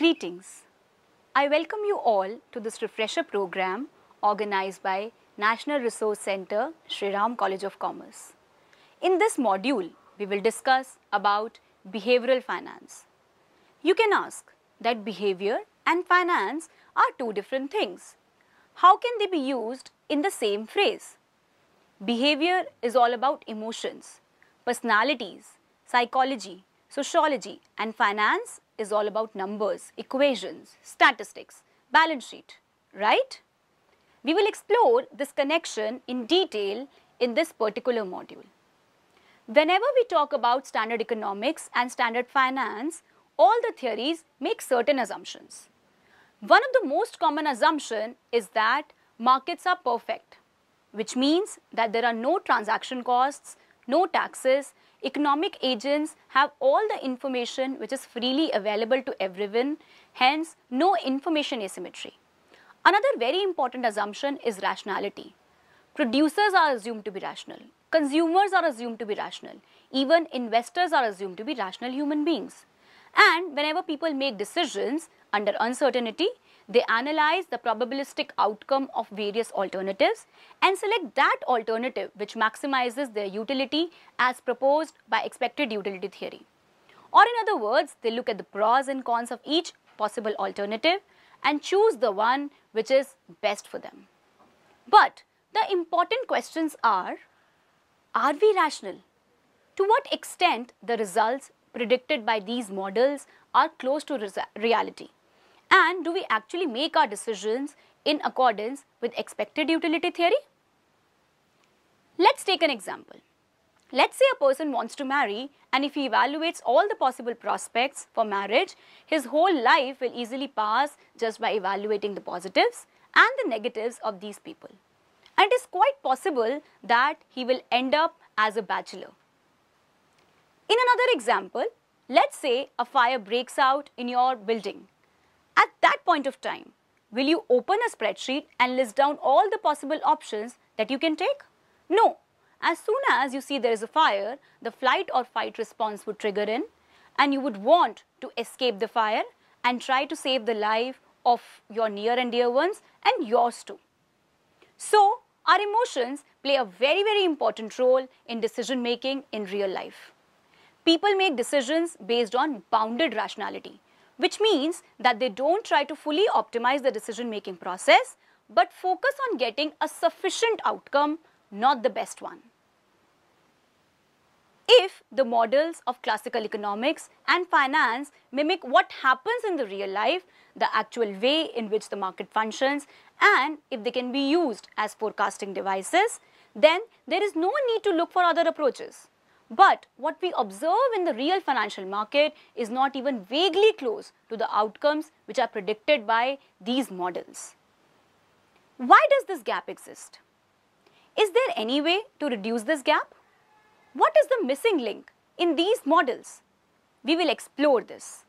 Greetings. I welcome you all to this refresher program organized by National Resource Center, Shri Ram College of Commerce. In this module, we will discuss about behavioral finance. You can ask that behavior and finance are two different things. How can they be used in the same phrase? Behavior is all about emotions, personalities, psychology, sociology and finance is all about numbers, equations, statistics, balance sheet, right? We will explore this connection in detail in this particular module. Whenever we talk about standard economics and standard finance, all the theories make certain assumptions. One of the most common assumption is that markets are perfect, which means that there are no transaction costs, no taxes, economic agents have all the information which is freely available to everyone, hence no information asymmetry. Another very important assumption is rationality. Producers are assumed to be rational, consumers are assumed to be rational, even investors are assumed to be rational human beings. And whenever people make decisions under uncertainty, they analyze the probabilistic outcome of various alternatives and select that alternative which maximizes their utility as proposed by expected utility theory. Or in other words, they look at the pros and cons of each possible alternative and choose the one which is best for them. But the important questions are, are we rational? To what extent the results predicted by these models are close to reality? And do we actually make our decisions in accordance with expected utility theory? Let's take an example. Let's say a person wants to marry and if he evaluates all the possible prospects for marriage, his whole life will easily pass just by evaluating the positives and the negatives of these people. And it is quite possible that he will end up as a bachelor. In another example, let's say a fire breaks out in your building at that point of time, will you open a spreadsheet and list down all the possible options that you can take? No. As soon as you see there is a fire, the flight or fight response would trigger in and you would want to escape the fire and try to save the life of your near and dear ones and yours too. So, our emotions play a very very important role in decision making in real life. People make decisions based on bounded rationality which means that they don't try to fully optimize the decision making process but focus on getting a sufficient outcome, not the best one. If the models of classical economics and finance mimic what happens in the real life, the actual way in which the market functions and if they can be used as forecasting devices, then there is no need to look for other approaches. But what we observe in the real financial market is not even vaguely close to the outcomes which are predicted by these models. Why does this gap exist? Is there any way to reduce this gap? What is the missing link in these models? We will explore this.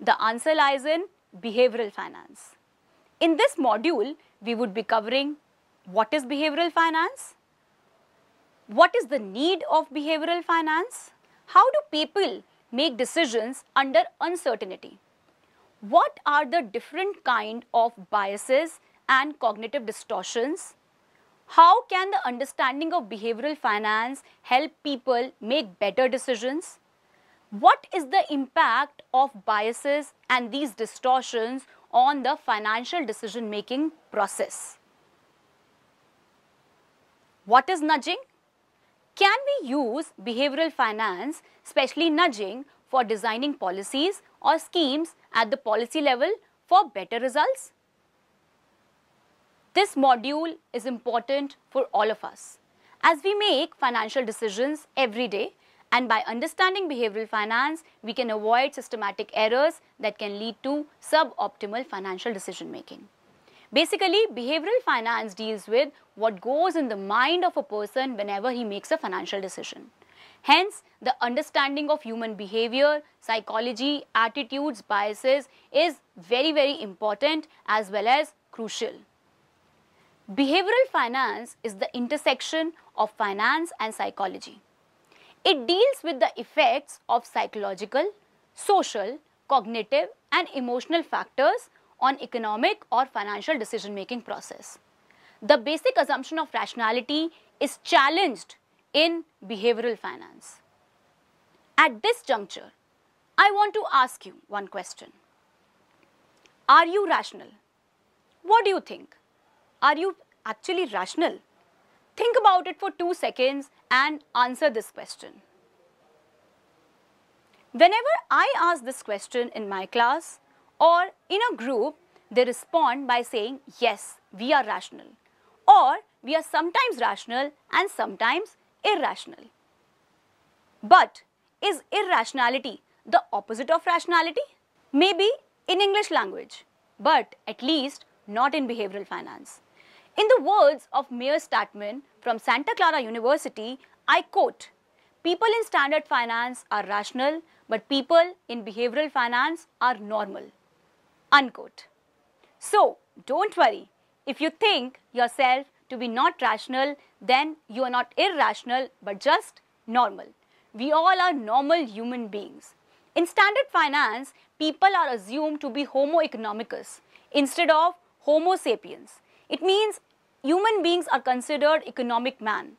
The answer lies in behavioral finance. In this module, we would be covering what is behavioral finance, what is the need of behavioral finance? How do people make decisions under uncertainty? What are the different kind of biases and cognitive distortions? How can the understanding of behavioral finance help people make better decisions? What is the impact of biases and these distortions on the financial decision making process? What is nudging? Can we use behavioral finance, especially nudging, for designing policies or schemes at the policy level for better results? This module is important for all of us as we make financial decisions every day and by understanding behavioral finance, we can avoid systematic errors that can lead to suboptimal financial decision making. Basically, behavioral finance deals with what goes in the mind of a person whenever he makes a financial decision. Hence, the understanding of human behavior, psychology, attitudes, biases is very, very important as well as crucial. Behavioral finance is the intersection of finance and psychology. It deals with the effects of psychological, social, cognitive and emotional factors on economic or financial decision making process. The basic assumption of rationality is challenged in behavioral finance. At this juncture, I want to ask you one question. Are you rational? What do you think? Are you actually rational? Think about it for two seconds and answer this question. Whenever I ask this question in my class or in a group, they respond by saying, yes, we are rational or we are sometimes rational and sometimes irrational. But is irrationality the opposite of rationality? Maybe in English language, but at least not in behavioral finance. In the words of Meir Statman from Santa Clara University, I quote, People in standard finance are rational, but people in behavioral finance are normal. Unquote. So, don't worry. If you think yourself to be not rational, then you are not irrational, but just normal. We all are normal human beings. In standard finance, people are assumed to be Homo economicus instead of Homo sapiens. It means human beings are considered economic man.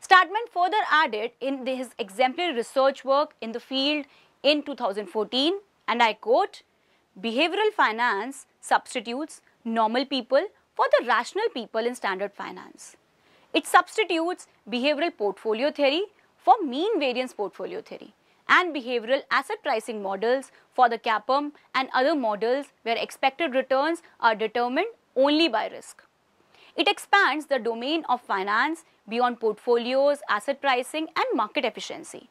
Statman further added in his exemplary research work in the field in 2014, and I quote, behavioral finance substitutes normal people for the rational people in standard finance. It substitutes behavioral portfolio theory for mean variance portfolio theory and behavioral asset pricing models for the CAPM and other models where expected returns are determined only by risk. It expands the domain of finance beyond portfolios, asset pricing and market efficiency.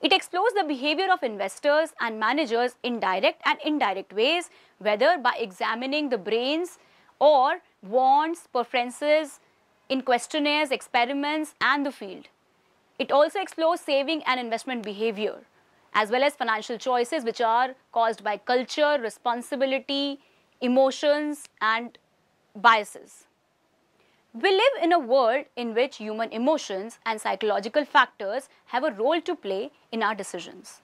It explores the behavior of investors and managers in direct and indirect ways, whether by examining the brains or wants, preferences in questionnaires, experiments and the field. It also explores saving and investment behavior as well as financial choices which are caused by culture, responsibility, emotions and biases. We live in a world in which human emotions and psychological factors have a role to play in our decisions.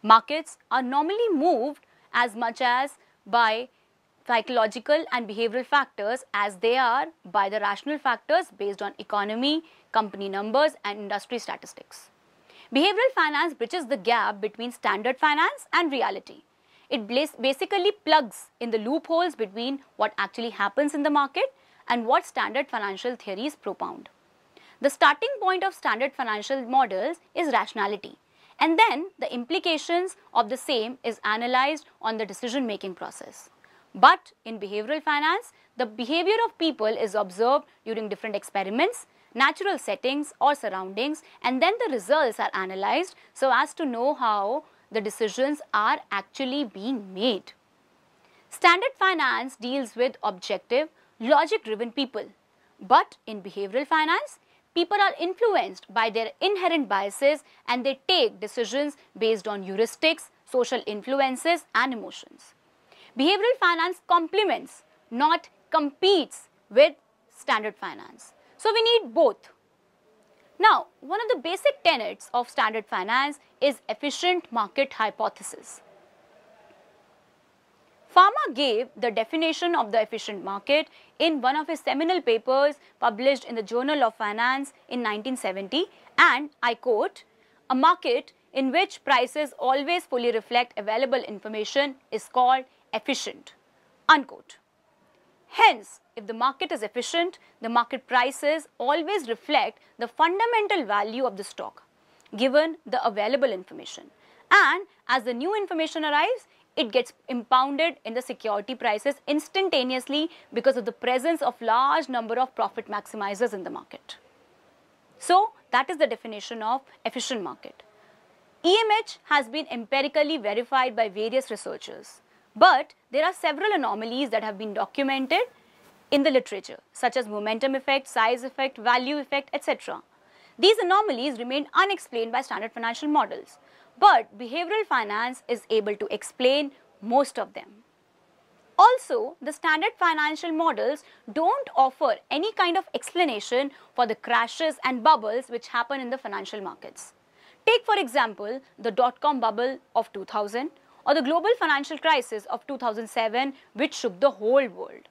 Markets are normally moved as much as by psychological and behavioral factors as they are by the rational factors based on economy, company numbers and industry statistics. Behavioral finance bridges the gap between standard finance and reality. It basically plugs in the loopholes between what actually happens in the market and what standard financial theories propound. The starting point of standard financial models is rationality and then the implications of the same is analyzed on the decision making process. But in behavioral finance, the behavior of people is observed during different experiments, natural settings or surroundings and then the results are analyzed so as to know how the decisions are actually being made. Standard finance deals with objective logic driven people. But in behavioral finance, people are influenced by their inherent biases and they take decisions based on heuristics, social influences and emotions. Behavioral finance complements, not competes with standard finance. So we need both. Now, one of the basic tenets of standard finance is efficient market hypothesis. Fama gave the definition of the efficient market in one of his seminal papers published in the Journal of Finance in 1970 and I quote, a market in which prices always fully reflect available information is called efficient, unquote. Hence, if the market is efficient, the market prices always reflect the fundamental value of the stock given the available information. And as the new information arrives, it gets impounded in the security prices instantaneously because of the presence of large number of profit maximizers in the market. So that is the definition of efficient market. EMH has been empirically verified by various researchers, but there are several anomalies that have been documented in the literature such as momentum effect, size effect, value effect, etc. These anomalies remain unexplained by standard financial models. But behavioral finance is able to explain most of them. Also, the standard financial models don't offer any kind of explanation for the crashes and bubbles which happen in the financial markets. Take for example, the dot-com bubble of 2000 or the global financial crisis of 2007 which shook the whole world.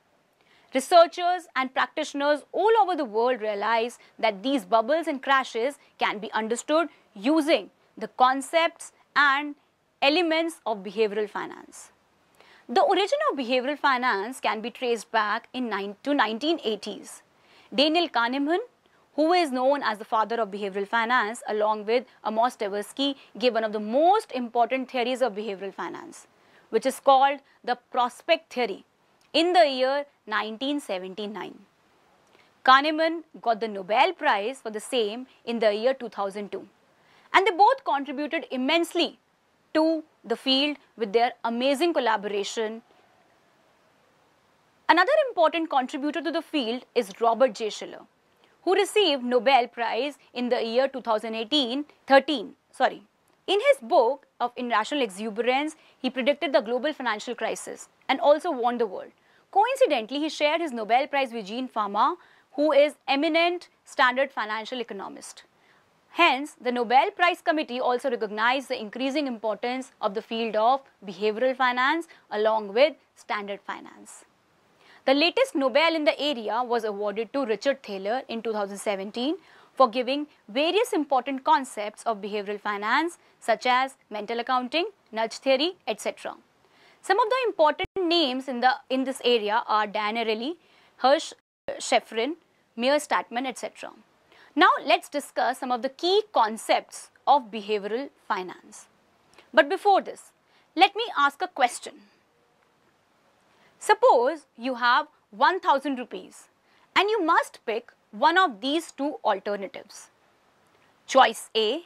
Researchers and practitioners all over the world realize that these bubbles and crashes can be understood using the concepts and elements of behavioral finance. The origin of behavioral finance can be traced back in to 1980s. Daniel Kahneman, who is known as the father of behavioral finance, along with Amos Tversky, gave one of the most important theories of behavioral finance, which is called the prospect theory in the year 1979. Kahneman got the Nobel Prize for the same in the year 2002. And they both contributed immensely to the field with their amazing collaboration. Another important contributor to the field is Robert J. Shiller, who received Nobel Prize in the year 2018 13. Sorry. In his book of Irrational Exuberance, he predicted the global financial crisis and also warned the world. Coincidentally, he shared his Nobel Prize with Eugene Fama, who is eminent standard financial economist. Hence, the Nobel Prize Committee also recognized the increasing importance of the field of behavioral finance along with standard finance. The latest Nobel in the area was awarded to Richard Thaler in 2017 for giving various important concepts of behavioral finance such as mental accounting, nudge theory, etc. Some of the important names in, the, in this area are Dan Ariely, Hersh Shefrin, Meir Statman, etc. Now let's discuss some of the key concepts of behavioral finance. But before this, let me ask a question. Suppose you have 1000 rupees and you must pick one of these two alternatives. Choice A,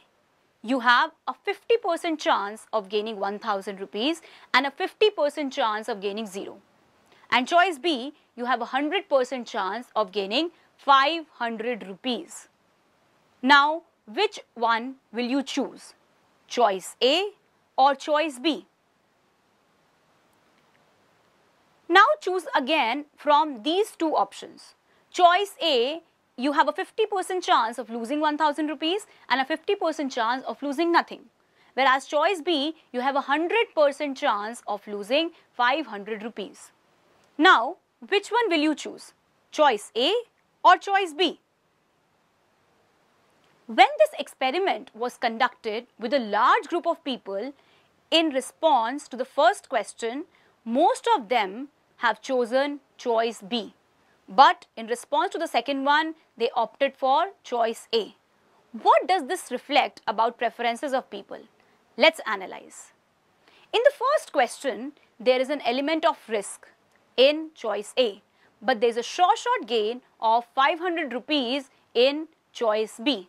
you have a 50% chance of gaining 1000 rupees and a 50% chance of gaining 0. And choice B, you have a 100% chance of gaining 500 rupees. Now, which one will you choose? Choice A or choice B? Now choose again from these two options. Choice A, you have a 50% chance of losing 1000 rupees and a 50% chance of losing nothing. Whereas choice B, you have a 100% chance of losing 500 rupees. Now, which one will you choose? Choice A or choice B? When this experiment was conducted with a large group of people, in response to the first question, most of them have chosen choice B. But in response to the second one, they opted for choice A. What does this reflect about preferences of people? Let's analyze. In the first question, there is an element of risk in choice A, but there is a sure shot gain of 500 rupees in choice B.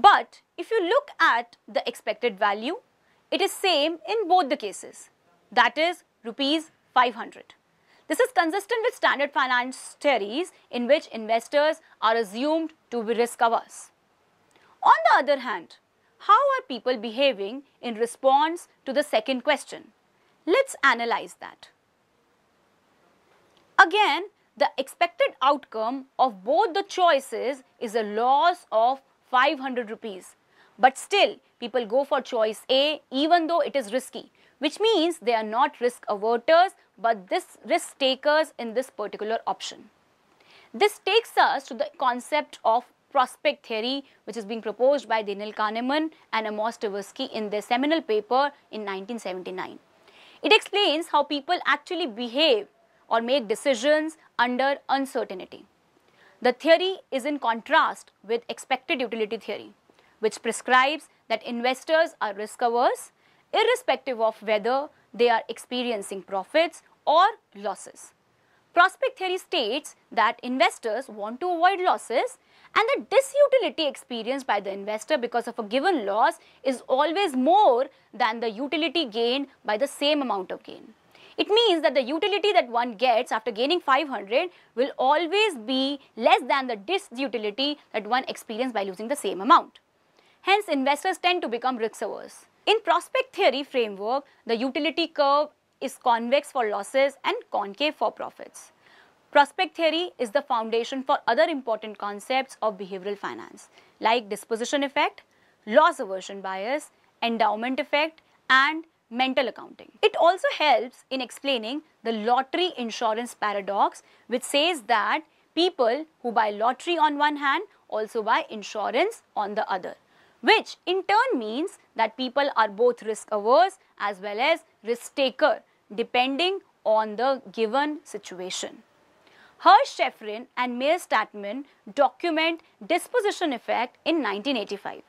But if you look at the expected value, it is same in both the cases. That is rupees 500. This is consistent with standard finance theories in which investors are assumed to be risk averse. On the other hand, how are people behaving in response to the second question? Let's analyze that. Again, the expected outcome of both the choices is a loss of 500 rupees. But still, people go for choice A even though it is risky, which means they are not risk averters but this risk takers in this particular option. This takes us to the concept of prospect theory which is being proposed by Daniel Kahneman and Amos Tversky in their seminal paper in 1979. It explains how people actually behave or make decisions under uncertainty. The theory is in contrast with expected utility theory, which prescribes that investors are risk averse irrespective of whether they are experiencing profits or losses. Prospect theory states that investors want to avoid losses and the disutility experienced by the investor because of a given loss is always more than the utility gained by the same amount of gain. It means that the utility that one gets after gaining 500 will always be less than the disutility that one experienced by losing the same amount. Hence, investors tend to become risk averse. In prospect theory framework, the utility curve is convex for losses and concave for profits. Prospect theory is the foundation for other important concepts of behavioral finance like disposition effect, loss aversion bias, endowment effect and mental accounting. It also helps in explaining the lottery insurance paradox which says that people who buy lottery on one hand also buy insurance on the other which in turn means that people are both risk averse as well as risk taker depending on the given situation. Hersh Shefrin and Meir Statman document disposition effect in 1985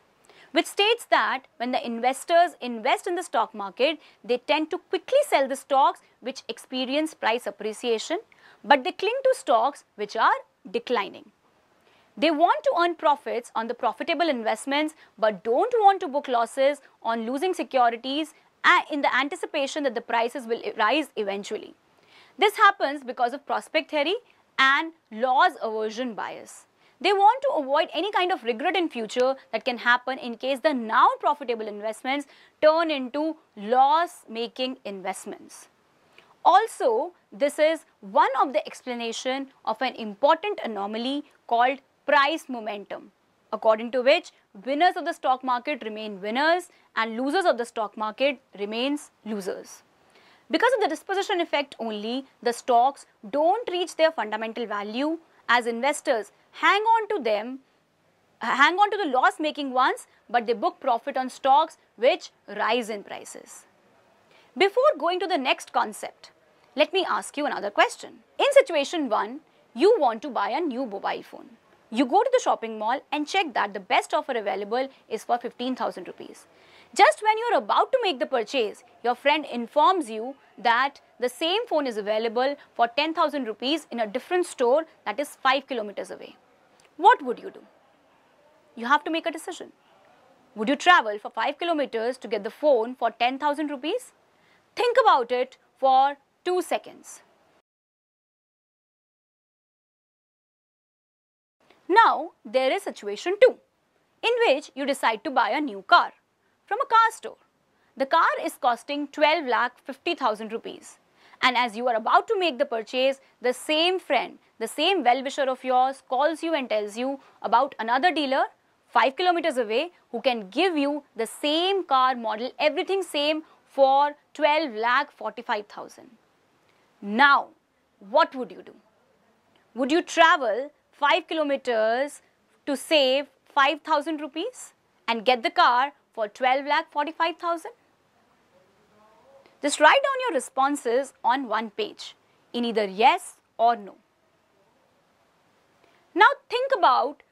which states that when the investors invest in the stock market, they tend to quickly sell the stocks which experience price appreciation, but they cling to stocks which are declining. They want to earn profits on the profitable investments but don't want to book losses on losing securities uh, in the anticipation that the prices will rise eventually. This happens because of prospect theory and loss aversion bias. They want to avoid any kind of regret in future that can happen in case the now profitable investments turn into loss making investments. Also, this is one of the explanation of an important anomaly called price momentum, according to which winners of the stock market remain winners and losers of the stock market remains losers. Because of the disposition effect only, the stocks don't reach their fundamental value as investors hang on to them, hang on to the loss making ones, but they book profit on stocks which rise in prices. Before going to the next concept, let me ask you another question. In situation 1, you want to buy a new mobile phone. You go to the shopping mall and check that the best offer available is for 15,000 rupees. Just when you are about to make the purchase, your friend informs you that the same phone is available for 10,000 rupees in a different store that is 5 kilometers away. What would you do? You have to make a decision. Would you travel for 5 kilometers to get the phone for 10,000 rupees? Think about it for 2 seconds. Now, there is situation 2 in which you decide to buy a new car from a car store. The car is costing 12 lakh 50,000 rupees. And as you are about to make the purchase, the same friend, the same well-wisher of yours calls you and tells you about another dealer 5 kilometers away who can give you the same car model, everything same for 12 lakh 45,000. Now, what would you do? Would you travel 5 kilometers to save 5,000 rupees and get the car for 12 lakh 45,000? Just write down your responses on one page in either yes or no. Now think about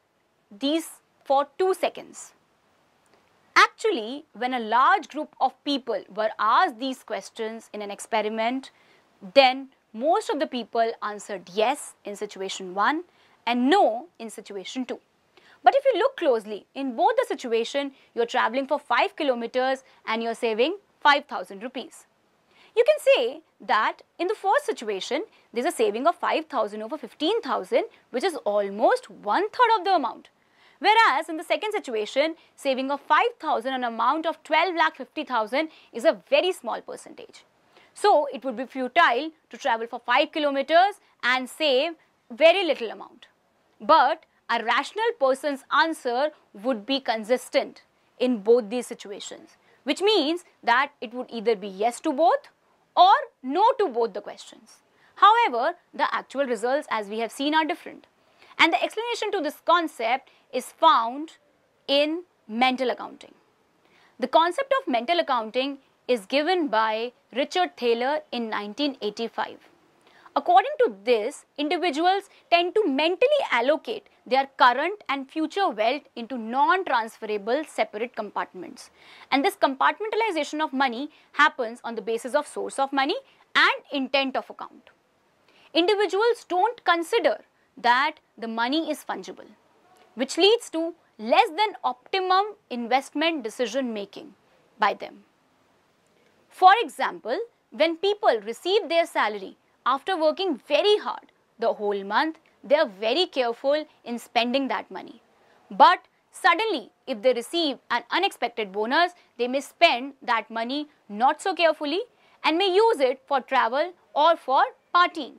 these for two seconds. Actually, when a large group of people were asked these questions in an experiment, then most of the people answered yes in situation 1 and no in situation 2. But if you look closely, in both the situation, you're traveling for 5 kilometers and you're saving 5000 rupees. You can say that in the first situation, there's a saving of 5000 over 15,000 which is almost one third of the amount. Whereas in the second situation, saving of 5000 an amount of 12 lakh 50,000 is a very small percentage. So it would be futile to travel for 5 kilometers and save very little amount. But a rational person's answer would be consistent in both these situations, which means that it would either be yes to both or no to both the questions. However, the actual results as we have seen are different. And the explanation to this concept is found in mental accounting. The concept of mental accounting is given by Richard Thaler in 1985. According to this, individuals tend to mentally allocate their current and future wealth into non-transferable separate compartments. And this compartmentalization of money happens on the basis of source of money and intent of account. Individuals don't consider that the money is fungible, which leads to less than optimum investment decision making by them. For example, when people receive their salary after working very hard the whole month, they are very careful in spending that money. But suddenly, if they receive an unexpected bonus, they may spend that money not so carefully and may use it for travel or for partying.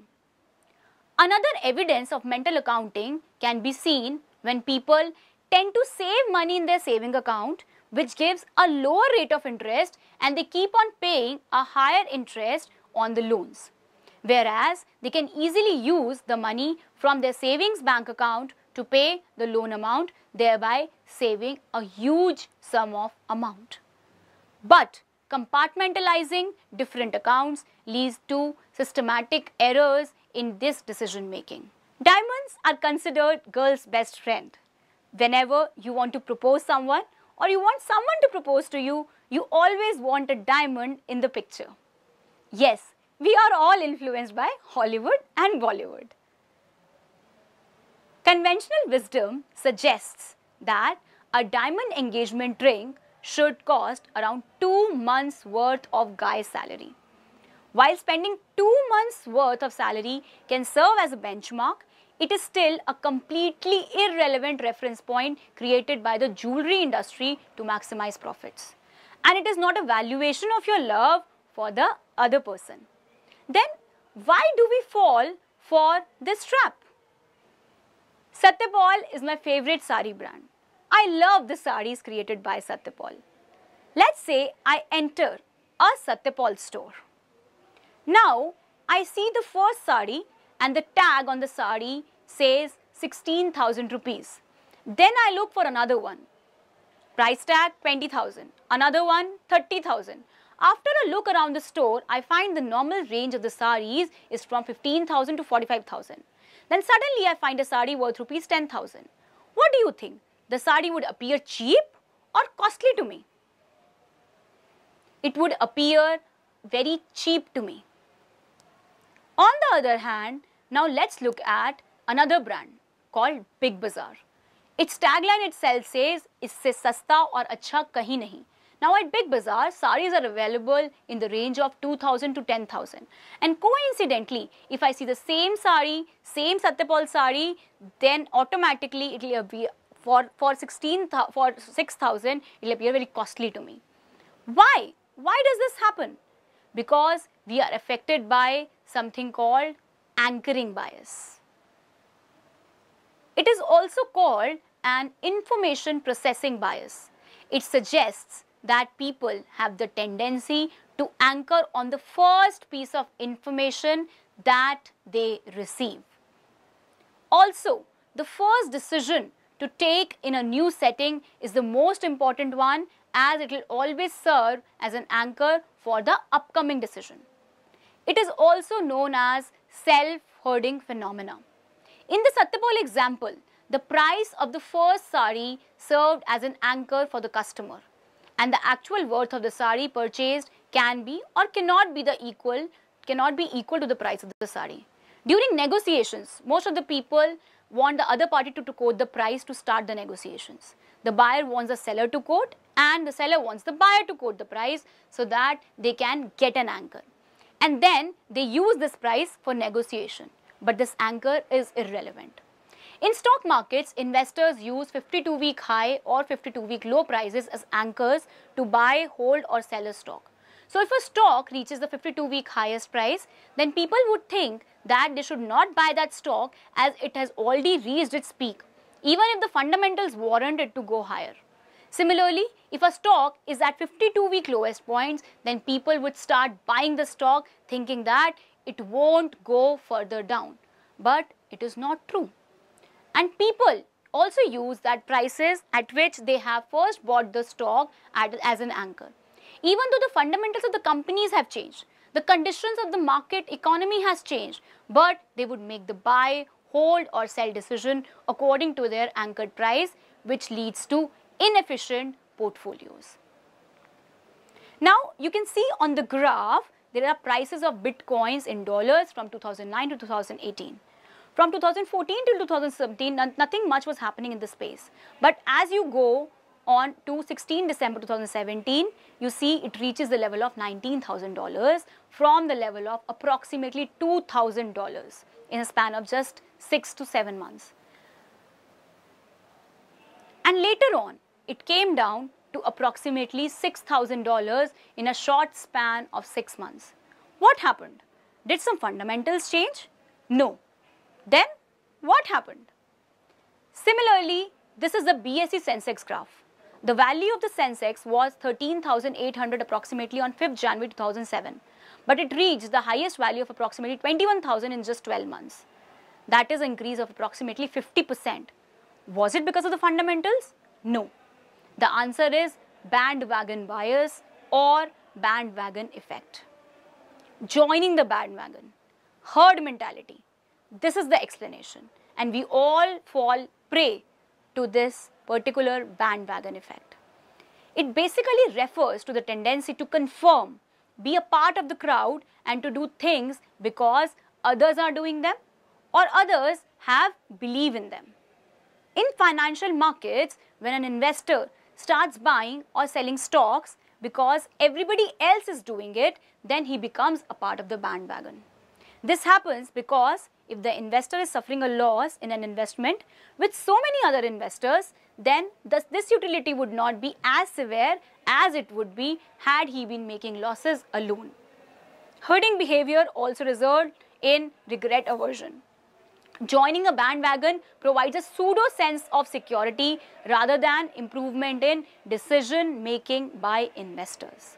Another evidence of mental accounting can be seen when people tend to save money in their saving account which gives a lower rate of interest and they keep on paying a higher interest on the loans. Whereas they can easily use the money from their savings bank account to pay the loan amount, thereby saving a huge sum of amount. But compartmentalizing different accounts leads to systematic errors in this decision making. Diamonds are considered girls' best friend. Whenever you want to propose someone or you want someone to propose to you, you always want a diamond in the picture. Yes, we are all influenced by Hollywood and Bollywood. Conventional wisdom suggests that a diamond engagement ring should cost around 2 months worth of guy's salary. While spending 2 months worth of salary can serve as a benchmark, it is still a completely irrelevant reference point created by the jewelry industry to maximize profits. And it is not a valuation of your love for the other person. Then why do we fall for this trap? Satya Paul is my favorite sari brand. I love the saris created by Satya Paul. Let's say I enter a Satya Paul store. Now, I see the first sari and the tag on the sari says 16,000 rupees. Then I look for another one. Price tag 20,000. Another one 30,000. After a look around the store, I find the normal range of the saris is from 15,000 to 45,000. Then suddenly I find a sari worth rupees 10,000. What do you think? The sari would appear cheap or costly to me? It would appear very cheap to me. On the other hand, now let's look at another brand called Big Bazaar. Its tagline itself says, "Isse sasta or acha kahi nahi." Now at Big Bazaar, saris are available in the range of 2000 to 10,000. And coincidentally, if I see the same sari, same Satya Paul sari, then automatically it will appear for, for 16, for 6,000, it will appear very costly to me. Why? Why does this happen? Because we are affected by something called anchoring bias. It is also called an information processing bias. It suggests that people have the tendency to anchor on the first piece of information that they receive. Also, the first decision to take in a new setting is the most important one as it will always serve as an anchor for the upcoming decision. It is also known as self-herding phenomena. In the Satya Paul example, the price of the first sari served as an anchor for the customer and the actual worth of the sari purchased can be or cannot be the equal cannot be equal to the price of the sari. During negotiations, most of the people want the other party to, to quote the price to start the negotiations. The buyer wants the seller to quote and the seller wants the buyer to quote the price so that they can get an anchor. And then they use this price for negotiation. But this anchor is irrelevant. In stock markets, investors use 52 week high or 52 week low prices as anchors to buy, hold or sell a stock. So if a stock reaches the 52 week highest price, then people would think that they should not buy that stock as it has already reached its peak, even if the fundamentals warrant it to go higher. Similarly, if a stock is at 52 week lowest points, then people would start buying the stock thinking that it won't go further down. But it is not true. And people also use that prices at which they have first bought the stock at, as an anchor. Even though the fundamentals of the companies have changed, the conditions of the market economy has changed, but they would make the buy, hold or sell decision according to their anchored price, which leads to inefficient portfolios. Now, you can see on the graph, there are prices of bitcoins in dollars from 2009 to 2018. From 2014 till 2017, nothing much was happening in this space. But as you go on to 16 December 2017, you see it reaches the level of $19,000 from the level of approximately $2,000 in a span of just 6 to 7 months. And later on, it came down to approximately $6,000 in a short span of 6 months. What happened? Did some fundamentals change? No. Then what happened? Similarly, this is the BSE Sensex graph. The value of the Sensex was 13,800 approximately on 5th January 2007, but it reached the highest value of approximately 21,000 in just 12 months. That is an increase of approximately 50%. Was it because of the fundamentals? No. The answer is bandwagon bias or bandwagon effect. Joining the bandwagon, herd mentality. This is the explanation and we all fall prey to this particular bandwagon effect. It basically refers to the tendency to conform, be a part of the crowd and to do things because others are doing them or others have believe in them. In financial markets, when an investor starts buying or selling stocks because everybody else is doing it, then he becomes a part of the bandwagon. This happens because if the investor is suffering a loss in an investment with so many other investors, then this, this utility would not be as severe as it would be had he been making losses alone. Herding behavior also results in regret aversion. Joining a bandwagon provides a pseudo sense of security rather than improvement in decision making by investors.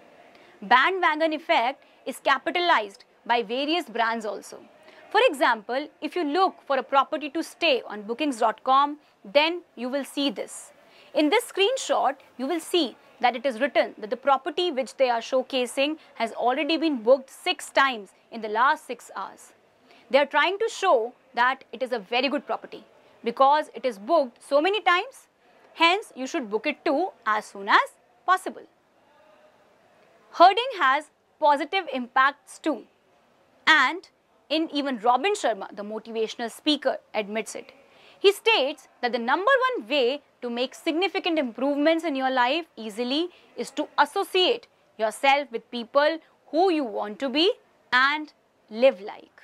Bandwagon effect is capitalized by various brands also. For example, if you look for a property to stay on bookings.com, then you will see this. In this screenshot, you will see that it is written that the property which they are showcasing has already been booked six times in the last six hours. They are trying to show that it is a very good property because it is booked so many times. Hence, you should book it too as soon as possible. Herding has positive impacts too. And in even Robin Sharma, the motivational speaker, admits it. He states that the number one way to make significant improvements in your life easily is to associate yourself with people who you want to be and live like.